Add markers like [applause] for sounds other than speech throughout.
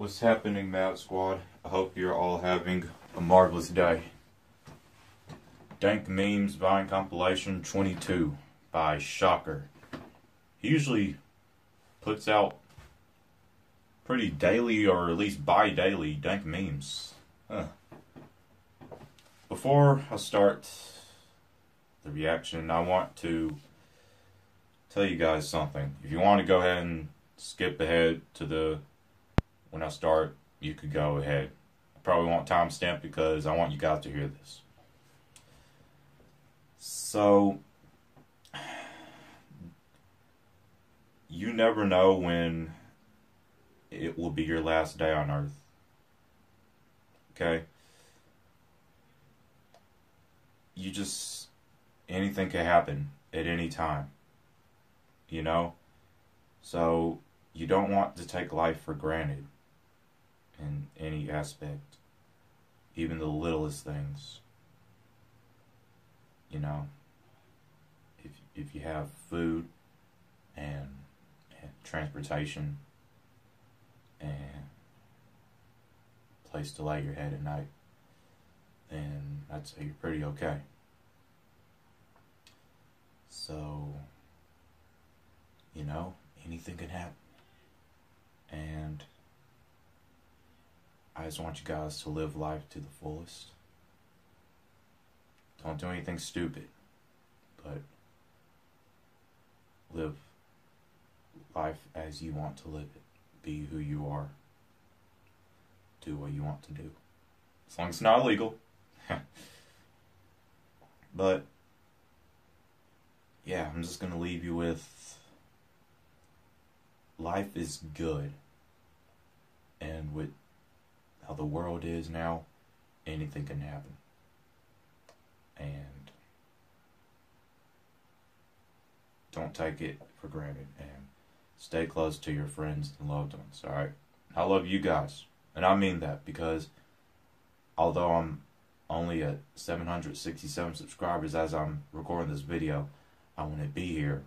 What's happening, Mad Squad? I hope you're all having a marvelous day. Dank Memes Vine Compilation 22 by Shocker. He usually puts out pretty daily or at least bi daily dank memes. Huh. Before I start the reaction, I want to tell you guys something. If you want to go ahead and skip ahead to the when I start, you could go ahead. I probably won't timestamp because I want you guys to hear this. So, you never know when it will be your last day on earth. Okay? You just, anything can happen at any time. You know? So, you don't want to take life for granted in any aspect, even the littlest things. You know, if if you have food and, and transportation and place to lay your head at night, then I'd say you're pretty okay. So, you know, anything can happen. And I just want you guys to live life to the fullest. Don't do anything stupid, but live life as you want to live it. Be who you are. Do what you want to do. As long as it's not illegal. [laughs] but, yeah, I'm just going to leave you with life is good. And with how the world is now, anything can happen. And don't take it for granted and stay close to your friends and loved ones, alright? I love you guys. And I mean that because although I'm only at 767 subscribers as I'm recording this video, I wouldn't be here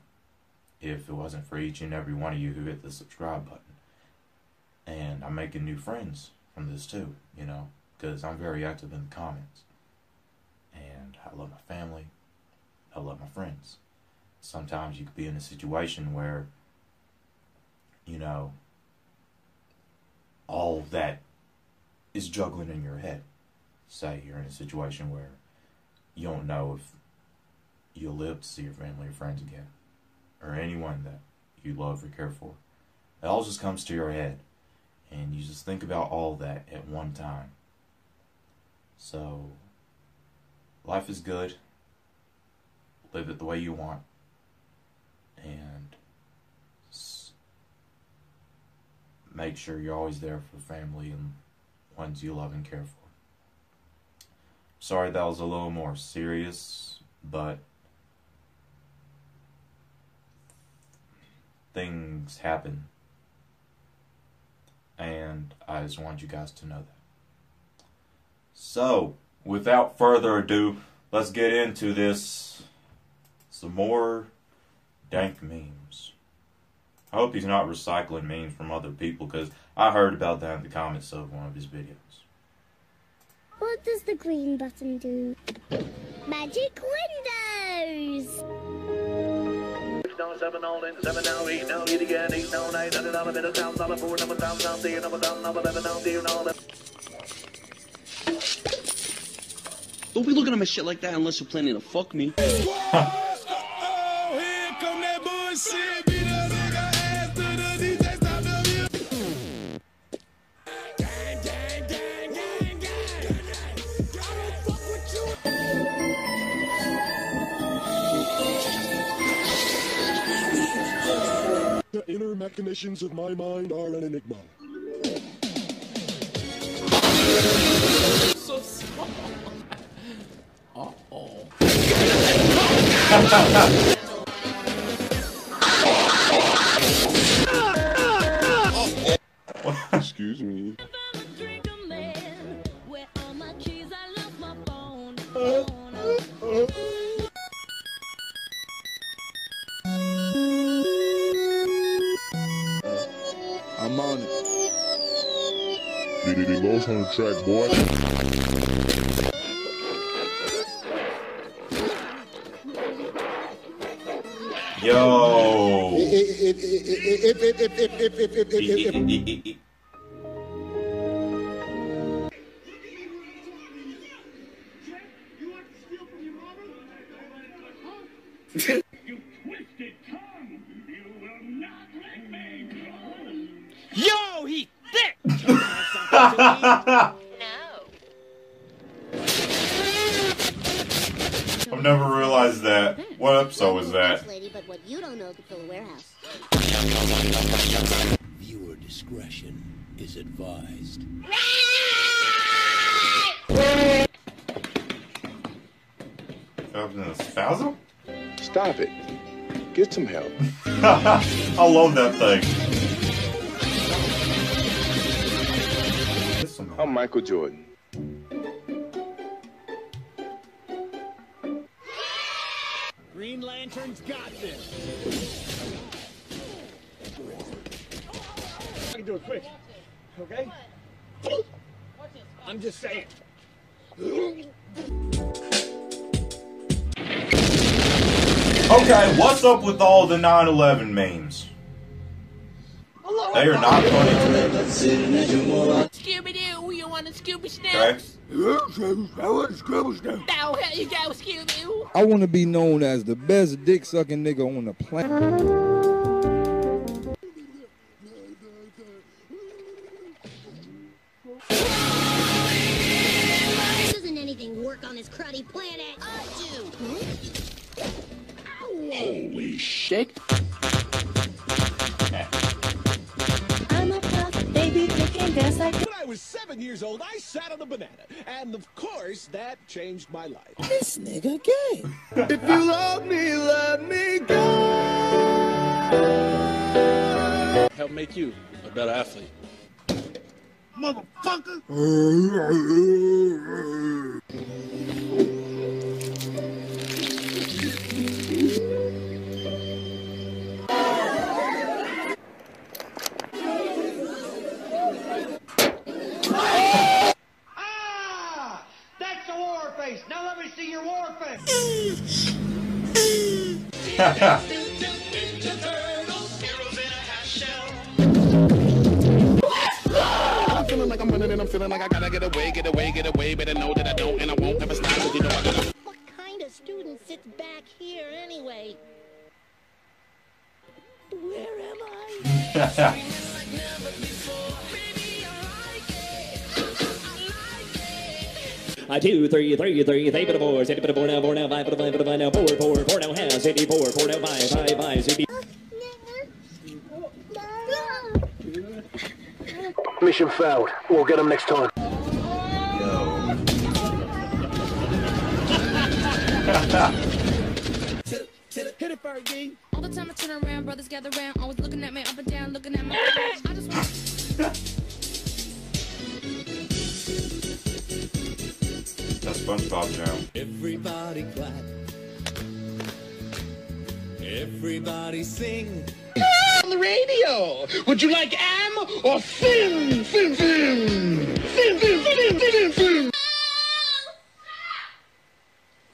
if it wasn't for each and every one of you who hit the subscribe button. And I'm making new friends from this too, you know, because I'm very active in the comments. And I love my family. I love my friends. Sometimes you could be in a situation where, you know, all that is juggling in your head. Say you're in a situation where you don't know if you'll live to see your family or friends again, or anyone that you love or care for. It all just comes to your head. And you just think about all that at one time. So, life is good. Live it the way you want. And make sure you're always there for family and ones you love and care for. Sorry that was a little more serious, but things happen and I just want you guys to know that. So, without further ado, let's get into this. Some more dank memes. I hope he's not recycling memes from other people because I heard about that in the comments of one of his videos. What does the green button do? Magic windows! Seven all in, seven now, eight now, eight again, eight now, nine, nine, nine, nine, down, number four, number down, down, there, number down, number eleven, down, there, now, Don't be looking at my shit like that unless you're planning to fuck me. Machinations of my mind are an enigma. So small. [laughs] Uh-oh. Excuse me. The track, boy. Yo. [laughs] I've never realized that. What episode was that? Lady, but what you don't know could fill a warehouse. Viewer discretion is advised. That was a spasm? Stop it. Get some help. [laughs] I love that thing. I'm Michael Jordan. Green Lantern's got this. I can do it quick. Okay? I'm just saying. Okay, what's up with all the 9/11 memes? They are not funny to me. Scooby Doo, you want a Scooby Snack? Okay? Here you go, Scooby I want to be known as the best dick sucking nigga on the planet. Doesn't anything work on this cruddy planet? I do. I'm years old, I sat on a banana. And of course, that changed my life. This nigga gay. if you love me, let me go. Help make you a better athlete. Motherfucker! [laughs] I'm feeling like I'm running and I'm feeling like I gotta get away, get away, get away, but know that I don't and I won't ever stop 'cause you know I gotta. What kind of student sits back here anyway? Where am I? [laughs] I two, three, three, three, three, but a four, city, but a four now, four now, five, but a five, but a five now, four, four, four now, has, city, four, four now, five, five, five, city. Mission failed. We'll get him next time. Yo. Hit it, Fergie. All the time I turn around, brothers gather around, always looking at me up and down, looking at my. I just want. SpongeBob jam. Everybody clap. Everybody sing. On the radio. Would you like am or film? Film, film. Film, film, film, film, film.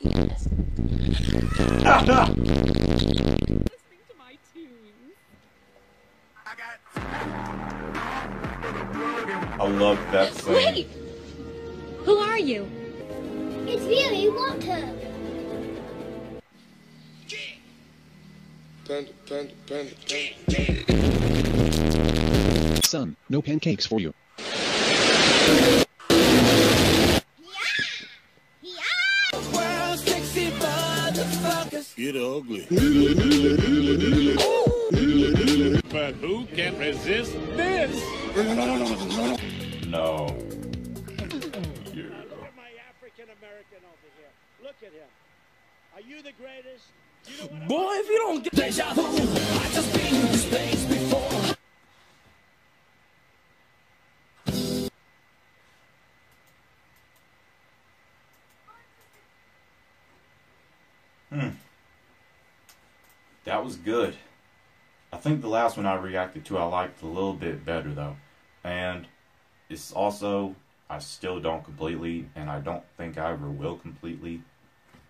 Yes. Ah. Listening to my tunes. I got. I love that song. Wait. Who are you? It's Willy Wonka. Panda, panda, panda, panda. Son, no pancakes for you. Get ugly. But who can resist this? No. Yeah. My African American over here. Look at him. Are you the greatest? You know what Boy, if you don't get deja vu, I just been in this place before. Hmm. That was good. I think the last one I reacted to I liked a little bit better though. And it's also I still don't completely, and I don't think I ever will completely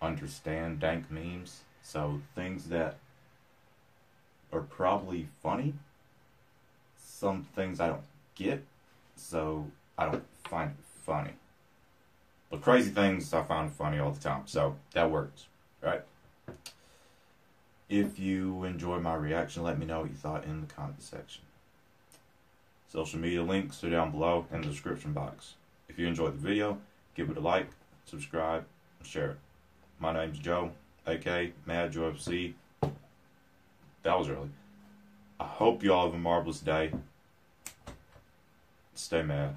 understand dank memes. So things that are probably funny, some things I don't get, so I don't find it funny. But crazy things I find funny all the time, so that works, right? If you enjoy my reaction, let me know what you thought in the comment section. Social media links are down below in the description box. If you enjoyed the video, give it a like, subscribe, and share it. My name's Joe, aka Mad Joe FC. That was early. I hope you all have a marvelous day. Stay mad.